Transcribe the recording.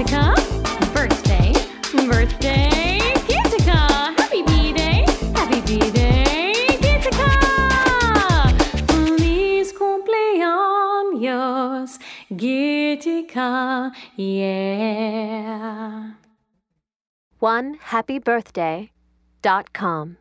Gitika. Birthday, birthday, Gitika. Happy B Day, happy B Day, Gitika. Feliz cumpleaños, Gitika, yeah. One happy birthday dot com.